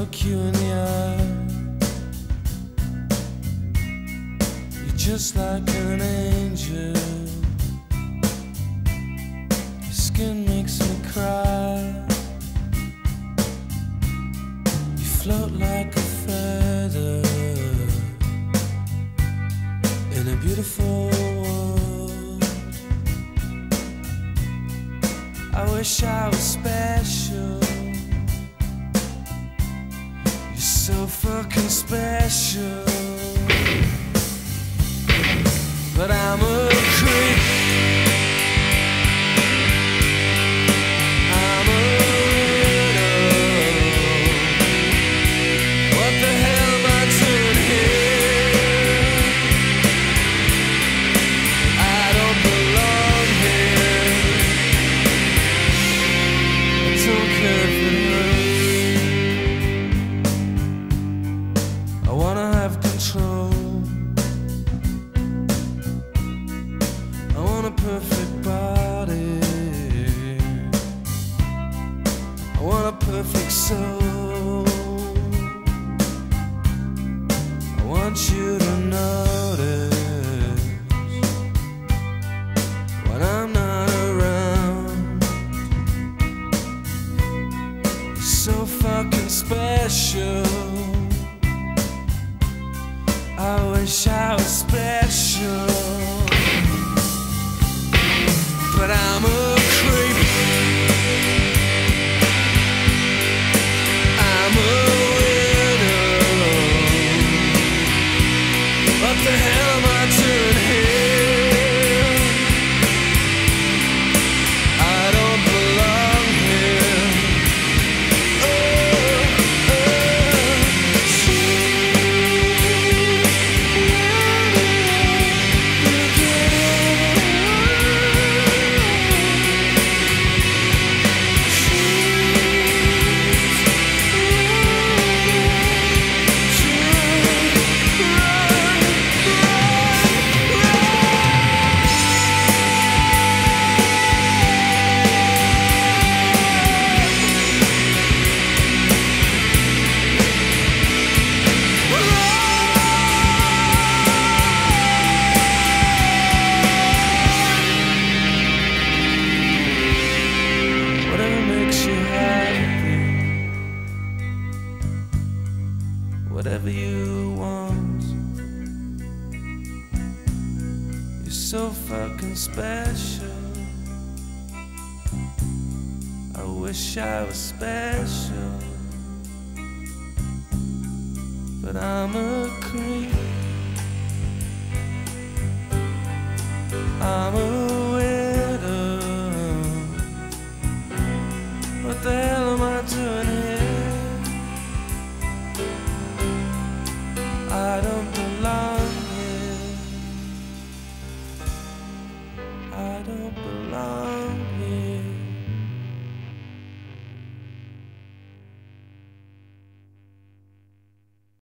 look you in the eye. You're just like an angel. Your skin makes me cry. You float like a feather in a beautiful world. I wish I was special. Special. But I'm I want a perfect soul. I want you to notice when I'm not around. You're so fucking special. I wish I was special. But I'm What the hell am I doing so fucking special. I wish I was special, but I'm a creep. I'm a